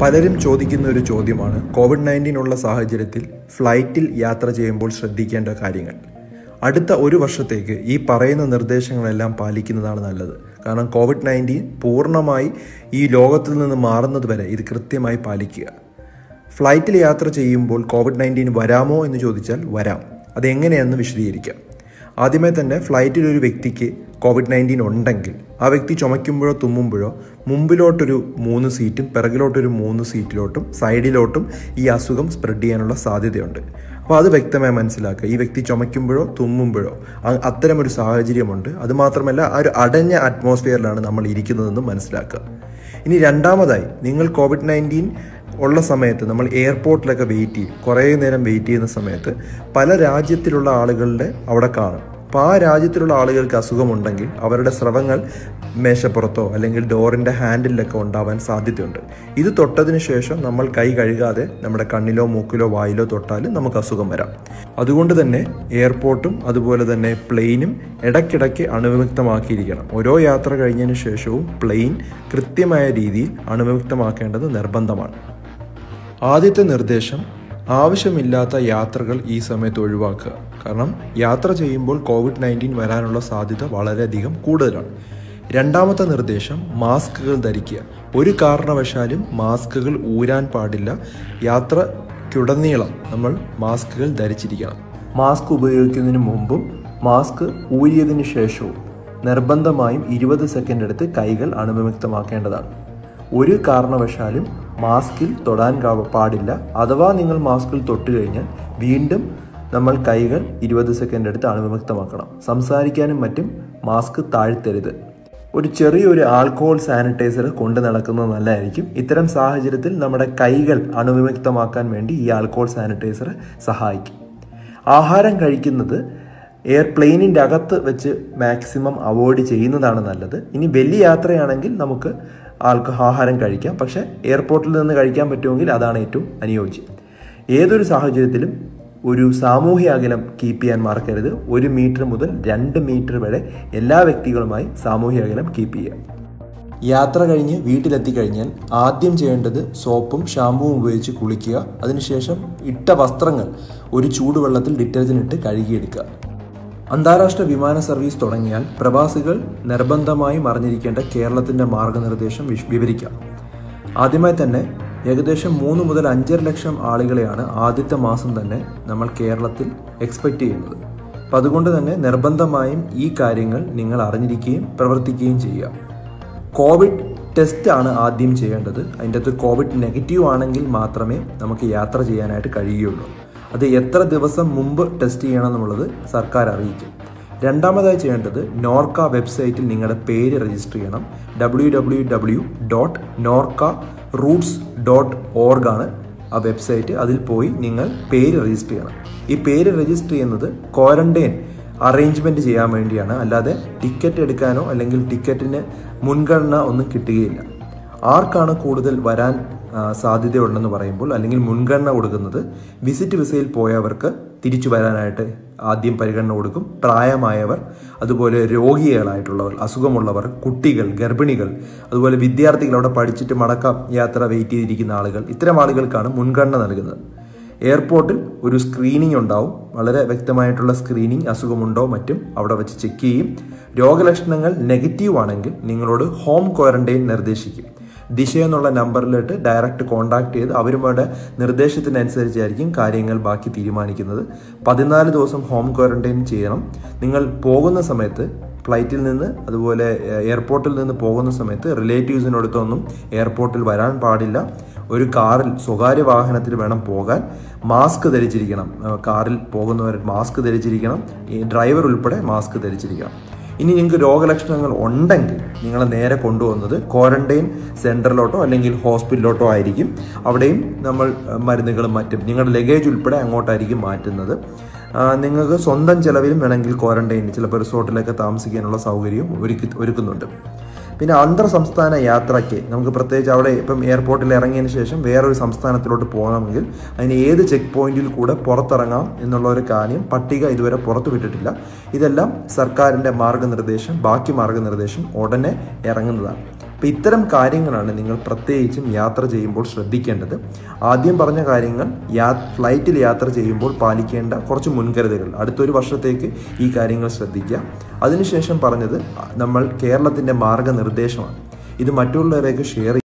പലരും ചോദിക്കുന്ന ഒരു ചോദ്യമാണ്. കോവിഡ് നയന്റീൻ ഉള്ള സാഹചര്യത്തിൽ ഫ്ലൈറ്റിൽ യാത്ര ചെയ്യുമ്പോൾ ശ്രദ്ധിക്കേണ്ട കാര്യങ്ങൾ. അടുത്ത ഒരു വർഷത്തേക്ക് ഈ പറയുന്ന നിർദ്ദേശങ്ങളെല്ലാം പാലിക്കുന്നതാണ് നല്ലത്. കാരണം കോവിഡ് നയന്റീൻ പൂർണമായി ഈ ലോകത്തിൽ നിന്ന് മാറുന്നത് വരെ ഇത് കൃത്യമായി പാലിക്കുക. ഫ്ലൈറ്റിൽ യാത്ര ചെയ്യുമ്പോൾ കോവിഡ് നയന്റീൻ വരാമോ എന്ന് ചോദിച്ചാൽ വരാം. അതെങ്ങനെയെന്ന് വിശദീകരിക്കാം. ആദ്യമേ തന്നെ ഫ്ലൈറ്റിൽ ഒരു വ്യക്തിക്ക് കോവിഡ് നയന്റീൻ ഉണ്ടെങ്കിൽ ആ വ്യക്തി ചുമയ്ക്കുമ്പോഴോ തുമ്മുമ്പോഴോ മുമ്പിലോട്ടൊരു മൂന്ന് സീറ്റും പിറകിലോട്ടൊരു മൂന്ന് സീറ്റിലോട്ടും സൈഡിലോട്ടും ഈ അസുഖം സ്പ്രെഡ് ചെയ്യാനുള്ള സാധ്യതയുണ്ട്. അപ്പോൾ അത് വ്യക്തമായി മനസ്സിലാക്കുക. ഈ വ്യക്തി ചുമയ്ക്കുമ്പോഴോ തുമ്മുമ്പോഴോ അത്തരമൊരു സാഹചര്യമുണ്ട്. അതുമാത്രമല്ല ആ ഒരു അടഞ്ഞ അറ്റ്മോസ്ഫിയറിലാണ് നമ്മൾ ഇരിക്കുന്നതെന്ന് മനസ്സിലാക്കുക. ഇനി രണ്ടാമതായി നിങ്ങൾ കോവിഡ് നയന്റീൻ ഉള്ള സമയത്ത് നമ്മൾ എയർപോർട്ടിലൊക്കെ വെയിറ്റ് ചെയ്യും. കുറേ നേരം വെയിറ്റ് ചെയ്യുന്ന സമയത്ത് പല രാജ്യത്തിലുള്ള ആളുകളുടെ അവിടെ കാണും. അപ്പോൾ ആ രാജ്യത്തിലുള്ള ആളുകൾക്ക് അസുഖമുണ്ടെങ്കിൽ അവരുടെ സ്രവങ്ങൾ മേശപ്പുറത്തോ അല്ലെങ്കിൽ ഡോറിന്റെ ഹാൻഡിലൊക്കെ ഉണ്ടാവാൻ സാധ്യതയുണ്ട്. ഇത് തൊട്ടതിന് ശേഷം നമ്മൾ കൈ കഴുകാതെ നമ്മുടെ കണ്ണിലോ മൂക്കിലോ വായിലോ തൊട്ടാൽ നമുക്ക് അസുഖം വരാം. അതുകൊണ്ട് തന്നെ എയർപോർട്ടും അതുപോലെ തന്നെ പ്ലെയിനും ഇടയ്ക്കിടയ്ക്ക് അണുവിമുക്തമാക്കിയിരിക്കണം. ഓരോ യാത്ര കഴിഞ്ഞതിന് ശേഷവും പ്ലെയിൻ കൃത്യമായ രീതിയിൽ അണുവിമുക്തമാക്കേണ്ടത് നിർബന്ധമാണ്. ആദ്യത്തെ നിർദ്ദേശം ആവശ്യമില്ലാത്ത യാത്രകൾ ഈ സമയത്ത് ഒഴിവാക്കുക. കാരണം യാത്ര ചെയ്യുമ്പോൾ കോവിഡ് നയന്റീൻ വരാനുള്ള സാധ്യത വളരെയധികം കൂടുതലാണ്. രണ്ടാമത്തെ നിർദ്ദേശം മാസ്കുകൾ ധരിക്കുക. ഒരു കാരണവശാലും മാസ്കുകൾ ഊരാൻ പാടില്ല. യാത്രയ്ക്കുടനീളം നമ്മൾ മാസ്കുകൾ ധരിച്ചിരിക്കണം. മാസ്ക് ഉപയോഗിക്കുന്നതിന് മുമ്പും മാസ്ക് ഊരിയതിനു ശേഷവും നിർബന്ധമായും ഇരുപത് സെക്കൻഡ് എടുത്ത് കൈകൾ അണുവിമുക്തമാക്കേണ്ടതാണ്. ഒരു കാരണവശാലും മാസ്കിൽ തൊടാൻ പാടില്ല. അഥവാ നിങ്ങൾ മാസ്കിൽ തൊട്ടുകഴിഞ്ഞാൽ വീണ്ടും നമ്മൾ കൈകൾ ഇരുപത് സെക്കൻഡ് എടുത്ത് അണുവിമുക്തമാക്കണം സംസാരിക്കാനും മറ്റും മാസ്ക് താഴ്ത്തരുത്. ഒരു ചെറിയൊരു ആൽക്കഹോൾ സാനിറ്റൈസർ കൊണ്ട് നടക്കുന്നത് നല്ലതായിരിക്കും. ഇത്തരം സാഹചര്യത്തിൽ നമ്മുടെ കൈകൾ അണുവിമുക്തമാക്കാൻ വേണ്ടി ഈ ആൽക്കഹോൾ സാനിറ്റൈസർ സഹായിക്കും. ആഹാരം കഴിക്കുന്നത് എയർപ്ലെയിനിന്റെ അകത്ത് വെച്ച് മാക്സിമം അവോയ്ഡ് ചെയ്യുന്നതാണ് നല്ലത്. ഇനി വലിയ യാത്രയാണെങ്കിൽ നമുക്ക് ആൾക്ക് ആഹാരം കഴിക്കാം. പക്ഷേ എയർപോർട്ടിൽ നിന്ന് കഴിക്കാൻ പറ്റുമെങ്കിൽ അതാണ് ഏറ്റവും അനുയോജ്യം. ഏതൊരു സാഹചര്യത്തിലും ഒരു സാമൂഹ്യ അകലം കീപ്പ് ചെയ്യാൻ മറക്കരുത്. ഒരു മീറ്റർ മുതൽ രണ്ട് മീറ്റർ വരെ എല്ലാ വ്യക്തികളുമായി സാമൂഹ്യ അകലം കീപ്പ് ചെയ്യുക. യാത്ര കഴിഞ്ഞ് വീട്ടിലെത്തി കഴിഞ്ഞാൽ ആദ്യം ചെയ്യേണ്ടത് സോപ്പും ഷാമ്പുവും ഉപയോഗിച്ച് കുളിക്കുക. അതിനുശേഷം ഇട്ട വസ്ത്രങ്ങൾ ഒരു ചൂടുവെള്ളത്തിൽ ഡിറ്റർജന്റ് ഇട്ട് കഴുകിയെടുക്കുക. അന്താരാഷ്ട്ര വിമാന സർവീസ് തുടങ്ങിയാൽ പ്രവാസികൾ നിർബന്ധമായും അറിഞ്ഞിരിക്കേണ്ട കേരളത്തിന്റെ മാർഗനിർദ്ദേശം വിവരിക്കാം. ആദ്യമായി തന്നെ ഏകദേശം മൂന്ന് മുതൽ അഞ്ചര ലക്ഷം ആളുകളെയാണ് ആദ്യത്തെ മാസം തന്നെ നമ്മൾ കേരളത്തിൽ എക്സ്പെക്റ്റ് ചെയ്യുന്നത്. അപ്പം അതുകൊണ്ട് തന്നെ നിർബന്ധമായും ഈ കാര്യങ്ങൾ നിങ്ങൾ അറിഞ്ഞിരിക്കുകയും പ്രവർത്തിക്കുകയും ചെയ്യുക. കോവിഡ് ടെസ്റ്റ് ആണ് ആദ്യം ചെയ്യേണ്ടത്. അതിന്റെ അകത്ത് കോവിഡ് നെഗറ്റീവ് ആണെങ്കിൽ മാത്രമേ നമുക്ക് യാത്ര ചെയ്യാനായിട്ട് കഴിയുകയുള്ളൂ. അത് എത്ര ദിവസം മുമ്പ് ടെസ്റ്റ് ചെയ്യണം എന്നുള്ളത് സർക്കാർ അറിയിക്കും. രണ്ടാമതായി ചെയ്യേണ്ടത് നോർക്ക വെബ്സൈറ്റിൽ നിങ്ങളുടെ പേര് രജിസ്റ്റർ ചെയ്യണം. W W W dot Norka Roots dot ഓർഗാണ് ആ വെബ്സൈറ്റ്. അതിൽ പോയി നിങ്ങൾ പേര് രജിസ്റ്റർ ചെയ്യണം. ഈ പേര് രജിസ്റ്റർ ചെയ്യുന്നത് ക്വാറന്റൈൻ അറേഞ്ച്മെന്റ് ചെയ്യാൻ വേണ്ടിയാണ്. അല്ലാതെ ടിക്കറ്റ് എടുക്കാനോ അല്ലെങ്കിൽ ടിക്കറ്റിന് മുൻഗണന ഒന്നും കിട്ടുകയില്ല. ആർക്കാണ് കൂടുതൽ വരാൻ സാധ്യതയുണ്ടെന്ന് പറയുമ്പോൾ അല്ലെങ്കിൽ മുൻഗണന കൊടുക്കുന്നത് വിസിറ്റ് വിസയിൽ പോയവർക്ക് തിരിച്ചു വരാനായിട്ട് ആദ്യം പരിഗണന കൊടുക്കും. പ്രായമായവർ അതുപോലെ രോഗികളായിട്ടുള്ളവർ അസുഖമുള്ളവർ കുട്ടികൾ ഗർഭിണികൾ അതുപോലെ വിദ്യാർത്ഥികൾ അവിടെ പഠിച്ചിട്ട് മടക്കം യാത്ര വെയിറ്റ് ചെയ്തിരിക്കുന്ന ആളുകൾ ഇത്തരം ആളുകൾക്കാണ് മുൻഗണന നൽകുന്നത്. എയർപോർട്ടിൽ ഒരു സ്ക്രീനിങ് ഉണ്ടാവും. വളരെ വ്യക്തമായിട്ടുള്ള സ്ക്രീനിങ് അസുഖമുണ്ടോ മറ്റും അവിടെ വെച്ച് ചെക്ക് ചെയ്യും. രോഗലക്ഷണങ്ങൾ നെഗറ്റീവ് ആണെങ്കിൽ നിങ്ങളോട് ഹോം ക്വാറന്റൈൻ നിർദ്ദേശിക്കും. ദിശ എന്നുള്ള നമ്പറിലിട്ട് ഡയറക്റ്റ് കോൺടാക്ട് ചെയ്ത് അവരുമായിട്ട് നിർദ്ദേശത്തിനനുസരിച്ചായിരിക്കും കാര്യങ്ങൾ ബാക്കി തീരുമാനിക്കുന്നത്. പതിനാല് ദിവസം ഹോം ക്വാറന്റൈൻ ചെയ്യണം. നിങ്ങൾ പോകുന്ന സമയത്ത് ഫ്ലൈറ്റിൽ നിന്ന് അതുപോലെ എയർപോർട്ടിൽ നിന്ന് പോകുന്ന സമയത്ത് റിലേറ്റീവ്സിനടുത്തൊന്നും എയർപോർട്ടിൽ വരാൻ പാടില്ല. ഒരു കാറിൽ സ്വകാര്യ വാഹനത്തിൽ വേണം പോകാൻ. മാസ്ക് ധരിച്ചിരിക്കണം. കാറിൽ പോകുന്നവർ മാസ്ക് ധരിച്ചിരിക്കണം. ഡ്രൈവർ ഉൾപ്പെടെ മാസ്ക് ധരിച്ചിരിക്കണം. ഇനി നിങ്ങൾക്ക് രോഗലക്ഷണങ്ങൾ ഉണ്ടെങ്കിൽ നിങ്ങളെ നേരെ കൊണ്ടുവന്നത് ക്വാറന്റൈൻ സെന്ററിലോട്ടോ അല്ലെങ്കിൽ ഹോസ്പിറ്റലിലോട്ടോ ആയിരിക്കും. അവിടെയും നമ്മൾ മരുന്നുകളും മറ്റും നിങ്ങളുടെ ലഗേജ് ഉൾപ്പെടെ അങ്ങോട്ടായിരിക്കും മാറ്റുന്നത്. നിങ്ങൾക്ക് സ്വന്തം ചിലവിലും വേണമെങ്കിൽ ക്വാറന്റൈൻ ചിലപ്പോൾ റിസോർട്ടിലൊക്കെ താമസിക്കാനുള്ള സൗകര്യവും ഒരുക്കി ഒരുക്കുന്നുണ്ട്. പിന്നെ അന്തർ സംസ്ഥാന യാത്രയ്ക്ക് നമുക്ക് പ്രത്യേകിച്ച് അവിടെ ഇപ്പം എയർപോർട്ടിൽ ഇറങ്ങിയതിന് ശേഷം വേറൊരു സംസ്ഥാനത്തിലോട്ട് പോകണമെങ്കിൽ അതിന് ഏത് ചെക്ക് പോയിന്റിൽ കൂടെ പുറത്തിറങ്ങാം എന്നുള്ള ഒരു കാര്യം പട്ടിക ഇതുവരെ പുറത്തുവിട്ടിട്ടില്ല ഇതെല്ലാം സർക്കാരിന്റെ മാർഗനിർദ്ദേശം ബാക്കി മാർഗനിർദ്ദേശം ഉടനെ ഇറങ്ങുന്നതാണ്. അപ്പോൾ ഇത്തരം കാര്യങ്ങളാണ് നിങ്ങൾ പ്രത്യേകിച്ചും യാത്ര ചെയ്യുമ്പോൾ ശ്രദ്ധിക്കേണ്ടത്. ആദ്യം പറഞ്ഞ കാര്യങ്ങൾ യാ ഫ്ലൈറ്റിൽ യാത്ര ചെയ്യുമ്പോൾ പാലിക്കേണ്ട കുറച്ച് മുൻകരുതലുകൾ. അടുത്തൊരു വർഷത്തേക്ക് ഈ കാര്യങ്ങൾ ശ്രദ്ധിക്കുക. അതിനുശേഷം പറഞ്ഞത് നമ്മൾ കേരളത്തിന്റെ മാർഗനിർദ്ദേശമാണ്. ഇത് മറ്റുള്ളവരേക്ക് ഷെയർ